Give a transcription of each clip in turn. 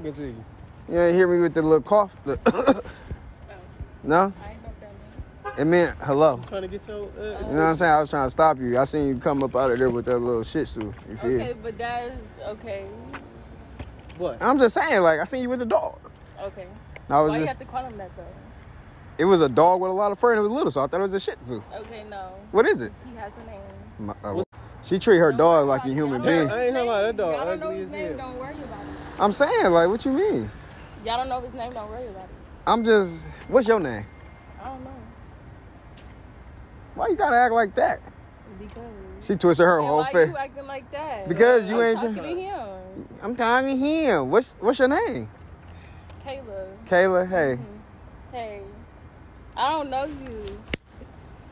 talking to you. You ain't hear me with the little cough. The no, I ain't know what that meant. it meant hello. Trying to get your. Uh, You know what I'm saying? I was trying to stop you. I seen you come up out of there with that little shit suit. You feel? Okay, but that's okay. what? I'm just saying, like I seen you with the dog. Okay. And I was Why you have to call him that though? it was a dog with a lot of fur and it was little, so I thought it was a shit suit. Okay, no. What is it? He has a name. My- oh. She treat her dog like a human being. I ain't know about that dog. Y'all don't know Ugly his as name. hell. Don't worry about it. I'm saying, like, what you mean? Y'all don't know his name. Don't worry about it. I'm just. What's your name? I don't know Why you gotta act like that? because. She twisted her And whole why face. you acting like that? Because you I'm ain't talking tr- to him, I'm talking to him. What's What's your name? Kayla. Kayla. Hey. Mm-hmm. Hey, I don't know you.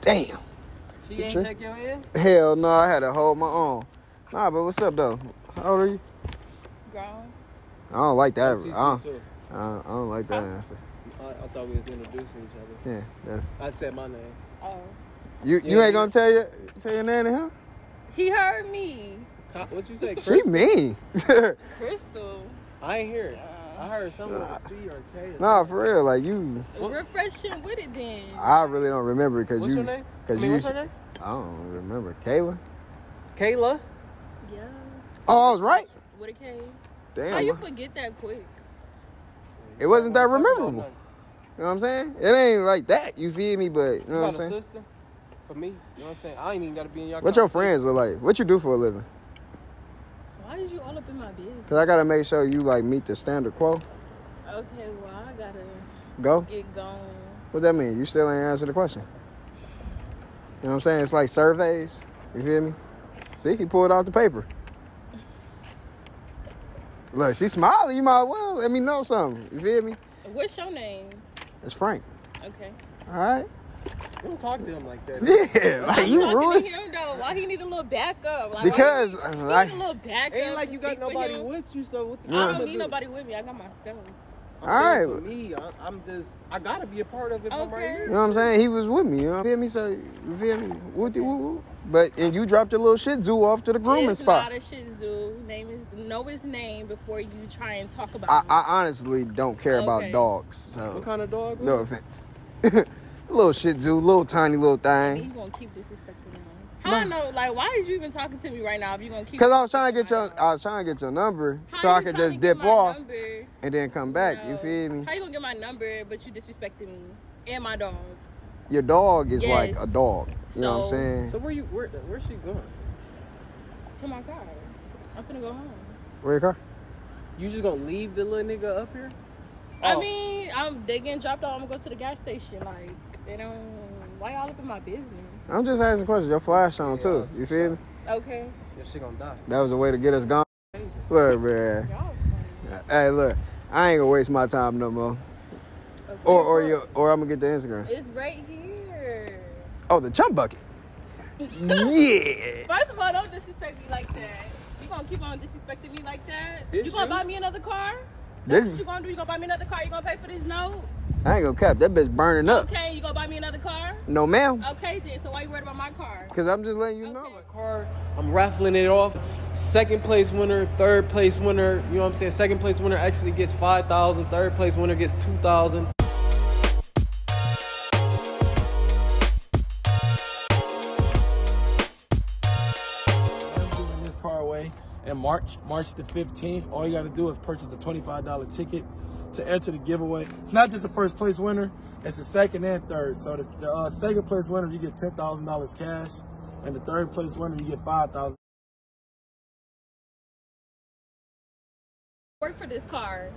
Damn. She ain't True. check your in? Hell no, I had to hold my own. Nah, but what's up though? How old are you? Grown. I don't like that. I don't, too. I I don't like that answer. I, I thought we was introducing each other. Yeah, that's I said my name. Oh, you. You Yeah, ain't gonna tell you tell your name to him? he heard me. What you say? She Chris? mean. Crystal. I ain't hear it. Uh, I heard someone with a C or a K. or nah, for real. Like you, refresh him with it then. I really don't remember because you. What's you. your name? Cause I mean, you. what's her name? I don't remember. Kayla. Kayla. yeah. Oh, I was right. With a K. How you forget that quick? It wasn't that Talk memorable. You know what I'm saying? It ain't like that. You feel me? But you know what I'm saying? sister? For me, you know what I'm saying? I ain't even got to be in your What your friends look like? What you do for a living? Why is you all up in my business? Cause I gotta make sure you like meet the standard quo. Okay, well I gotta Go. get going. What that mean? You still ain't answer the question. You know what I'm saying? It's like surveys. You feel me? See, he pulled out the paper. Look, she smiling. You might well let me know something. You feel me? What's your name? It's Frank. Okay. All right. Don't talk to him like that. Yeah, like I'm you talking ruined. to him though. Why he need a little backup? Like, Because why he, he need uh, a little backup. Ain't like to you got nobody him. with you, so what the I don't need do? nobody with me. I got myself. I'm All saying right. For me, I, I'm just, I gotta be a part of it. if I'm right Okay. you know what I'm saying? He was with me. You know what feel me? So you feel me? Whoop-de whoop whoop. But and you dropped your little shit zoo off to the grooming it's spot. not a Shih Tzu. Name is know his name before you try and talk about I. I honestly don't care about dogs. So What kind of dog? no offense. little shit zoo, little tiny little thing. you gonna keep disrespecting him? How do I know? Like, why is you even talking to me right now? If you gonna keep? Cause I was trying to get your, my I was trying to get your number How so you I could just dip off number? and then come back. You No. feel me? How you gonna get my number but you disrespecting me and my dog? Your dog is like a dog. You know what I'm saying? So where you, where, where's she going? To my car. I'm finna go home. Where your car? You just gonna leave the little nigga up here? I Oh. mean, I'm they getting dropped off. I'm gonna go to the gas station. Like, they don't. Why y'all up in my business? I'm just asking questions. Your flash on too. You feel me? Okay. Yeah, she gonna die. That was a way to get us gone. Look, man. Y'all. Hey, look. I ain't gonna waste my time no more. Okay. Or, or you, or I'm gonna get the Instagram. It's right here. Oh, the chump bucket. yeah. First of all, don't disrespect me like that. You gonna keep on disrespecting me like that? It's you gonna you. buy me another car? That's This- what you gonna do? You gonna buy me another car? You gonna pay for this note? I ain't gonna cap. That bitch burning up. Okay, you gonna buy me another car? No, ma'am. Okay then. So why you worried about my car? Cause I'm just letting you know. My Car, I'm raffling it off. Second place winner, third place winner. You know what I'm saying? Second place winner actually gets five thousand. Third place winner gets two thousand. I'm giving this car away in March, March the 15th. All you got to do is purchase a $25 ticket to enter the giveaway. It's not just the first place winner, it's the second and third. So the, the uh, second place winner, you get $10,000 cash, and the third place winner, you get 5000 Work for this car.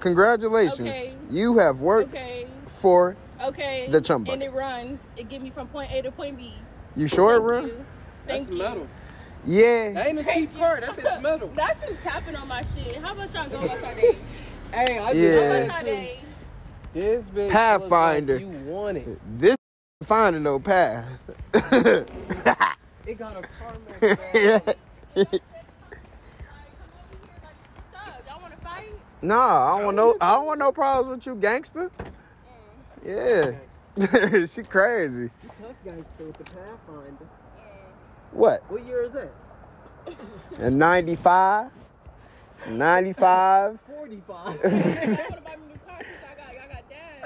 Congratulations. Okay. You have worked Okay. for. Okay. The chum And it runs. It get me from point A to point B. You sure it Thank run? you. Thank That's you. metal. Yeah. That ain't a cheap car. That bitch metal. Not you tapping on my shit. How about y'all go about our day? Hey, I Yeah. did How that about our too. day? This bitch Pathfinder. like you want it. This finding no path. It got a car yeah. What's up? Y'all want to fight? Nah, I don't want no. I don't want no problems with you, gangster. Yeah. she crazy. Tough gangster with the Pathfinder. What? What year is that? In 95? 95? 45. Y'all wanna buy me a new car since y'all got y'all got that.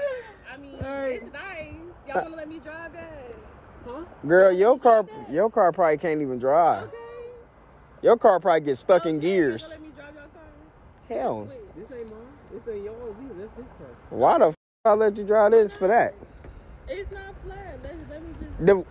I mean, Hey. it's nice. Y'all wanna let me drive that? huh? Girl, your car, your car probably can't even drive. Okay. Your car probably gets stuck in Okay, y'all gears. let me drive your car? Hell, This ain't mine. This ain't yours either. That's his car. why the f- I let you drive this for that? It's not flat. Let, let me just. The,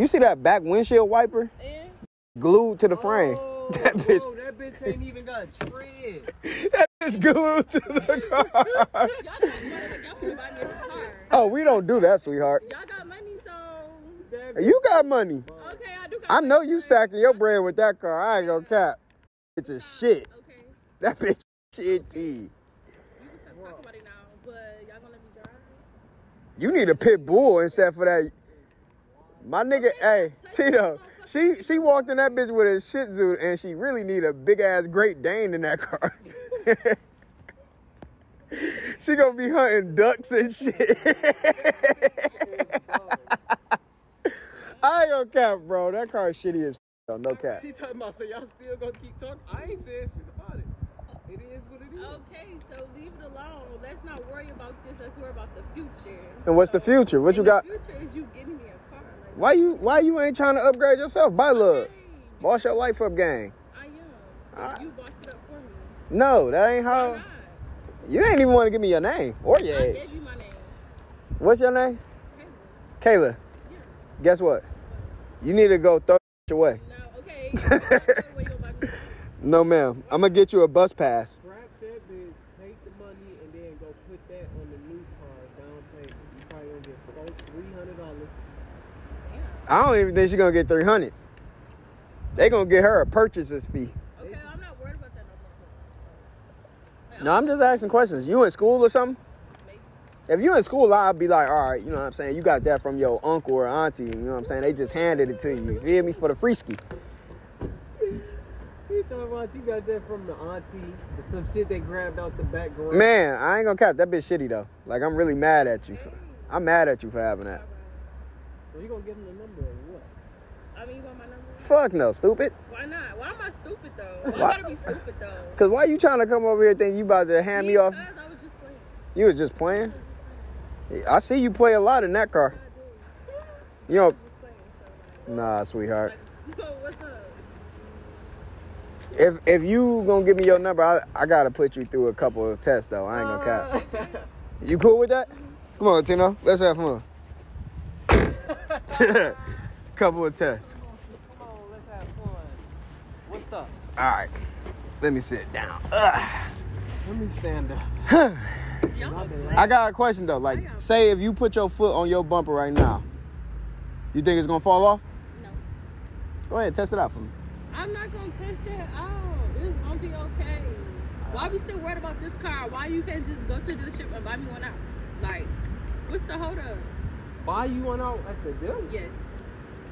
you see that back windshield wiper And glued to the frame? Oh, Oh, That bitch, bro, that bitch ain't even got a tread. that bitch glued to the car. y'all got money. Y'all wanna buy me a car. Oh, we don't do that, sweetheart. Y'all got money, so That bitch- You got money. okay. I do. Got I money, know you but- stacking your bread with that car. I ain't gonna cap. It's a shit. Okay. That bitch shitty. You can talking about it now, but y'all gonna let me drive? You need a pit bull instead for that. My nigga, hey, Tito, she she walked in that bitch with a Shih Tzu and she really need a big ass Great Dane in that car. she gonna be hunting ducks and shit. I ain't gonna cap, bro. That car is shitty as f- though, no cap. She talking about, so y'all still gonna keep talking? I ain't saying shit about it. It is what it is. Okay, so leave it alone. Let's not worry about this. Let's worry about the future. And what's the future? What you got? The future is you getting me a car. Like, Why you why you ain't trying to upgrade yourself? Buy love. Boss your life up gang. I am. You bossed it up for me. No, that ain't how. You ain't even want to give me your name or your I age. gave you my name. What's your name? Okay. Kayla. Yeah. Guess what? You need to go throw away. No, okay. Where you gonna buy me? No, ma'am. I'm gonna get you a bus pass. Scrap that bitch, take the money, and then go put that on the new car down payment. You probably gonna get four, three hundred dollars. Damn. I don't even think she's gonna get 300. They gonna get her a purchaser's fee. Okay, I'm not worried about that no more. No, I'm just asking questions. You in school or something? Maybe. If you in school, I'd be like, all right, you know what I'm saying? You got that from your uncle or auntie. You know what I'm saying? They just handed it to you. You feel me? For the free ski. You talking about you got that from the auntie, some shit they grabbed out the back garage. Man, I ain't gonna cap. That bitch shitty though. Like, I'm really mad at you. For, I'm mad at you for having that. So you gonna give him the number or what? I mean, you want my number? Fuck no, stupid. Why not? Why am I stupid though? Why Why- I gotta be stupid though? Cause why you trying to come over here thinking you about to hand me off? I was just playing. You was just playing. I see you play a lot in that car. You know, I was playing. So nah, sweetheart. what's up? If if you gonna give me your number, I, I gotta put you through a couple of tests though. I ain't gonna cap. You cool with that? Mm-hmm. Come on, Tino. Let's have fun. couple of tests. Come on, let's have fun. What's up? All right. Let me sit down. Ugh. Let me stand up. I got a question though. Like, say if you put your foot on your bumper right now, you think it's gonna fall off? No. Go ahead, test it out for me. I'm not gonna test that out. It's gonna be okay. Why are we still worried about this car? Why you can't just go to the dealership and buy me one out? Like, what's the hold up? Buy you one out at the dealer? Yes.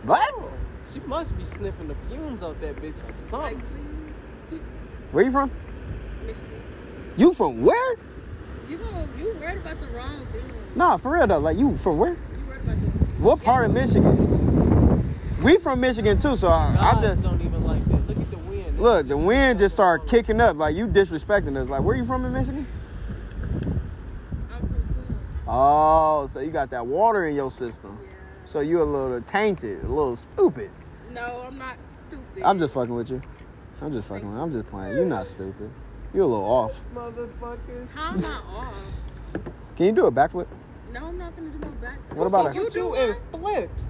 What? Oh, she must be sniffing the fumes out that bitch or Like, something. please. Where you from? Michigan. You from where? You go, you worried about the wrong thing. Nah, for real though. Like you from where? You worried about the What part of Michigan? We from Michigan too, so I, I just don't even like that. Look at the wind. look. The wind just started kicking up. Like you disrespecting us. Like where you from in Michigan? I'm from Queens. Oh, so you got that water in your system. Yeah. So you a little tainted, a little stupid. No, I'm not stupid. I'm just fucking with you. I'm just fucking. With I'm just playing. You're not stupid. You're a little off. Motherfuckers. How am I off? Can you do a backflip? No, I'm not gonna do no backflip. What about so a- you You do do one? in flips.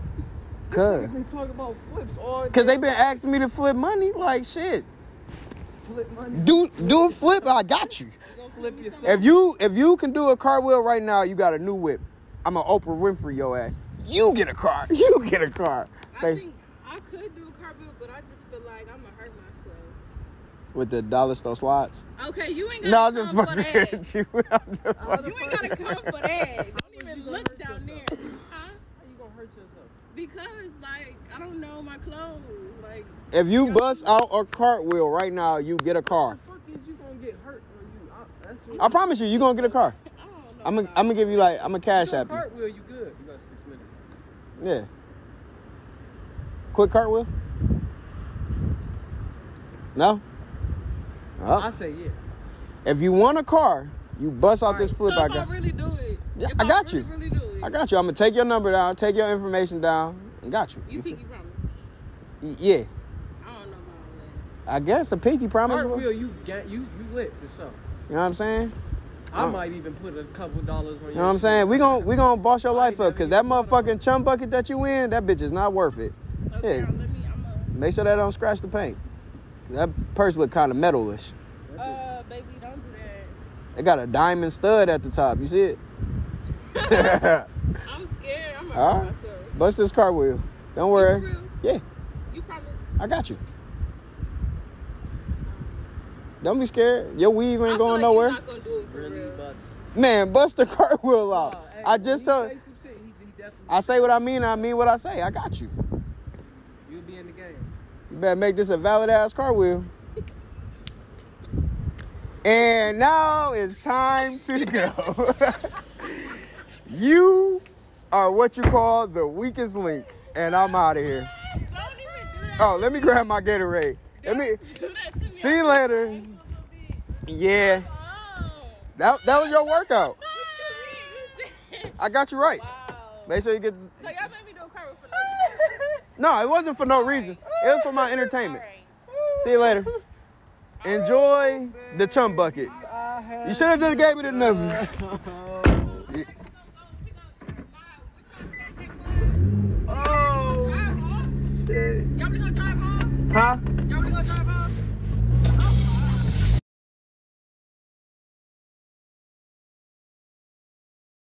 Cuz. Nigga been talking about flips all. Cause they been asking me to flip money. Like shit. Flip money. Do do a flip. I got you. You Flip yourself. If you if you can do a cartwheel right now, you got a new whip. I'm an Oprah Winfrey your ass. You get a car. You get a car. I Face- think I could do a cartwheel, but I just feel like I'm gonna hurt myself. With the dollar store slides. Okay, you ain't No, I'm gotta just come for that. you. I'm just fucking- You ain't gotta come for that. Don't even look hurt down there. Huh? How you gonna hurt yourself? Because like I don't know my clothes. Like If you bust out a cartwheel right now, you get a car. How the fuck is you gonna get hurt on you? I, I promise you, you're gonna get a car. I. I'm gonna I'm gonna give you like I'm gonna cash app do a you. cartwheel, you good. You got six minutes. Yeah. Quick cartwheel. No. Oh. I Oh. say yeah. If you want a car, you bust out this flip so I if I got. really do it. Yeah, I got really, you. Really. I got you. I'm gonna take your number down, take your information down, and got you. You You pinky promise. Y- yeah, I don't know about all I guess a pinky promise. You know you get you you lit for sure. You know what I'm saying? I Oh. might even put a couple dollars on You know what I'm saying? We gon' we gonna boss your life up, cause that motherfucking chum bucket that you in, that bitch is not worth it. Okay, Yeah. let me. I'm a. Make sure that don't scratch the paint. That purse look kind of metalish. Uh, baby, don't do that. It got a diamond stud at the top. You see it? I'm scared. I'm gonna right. myself. Bust this car wheel. Don't worry. Yeah, You promise? I got you. Don't be scared. Your weave I ain't feel going like nowhere. You're not gonna do it for Really, real. but Man, bust the cartwheel off. Oh, hey, I just he told. say he, he I say what I mean. I mean what I say. I got you. you'll be in the game. You better make this a valid ass cartwheel. And now it's time to go. you are what you call the weakest link, and I'm out of here. Don't even do that. Oh, let me grab my Gatorade. Let me Do that to me. see you later. Yeah, that that was your workout. What you mean? You I got you right. Wow. Make sure you get. So y'all made me do a cartwheel for no No, it wasn't for no reason. It was for my entertainment. Alright. See you later. Enjoy the chum bucket. You should have just gave me the number. 他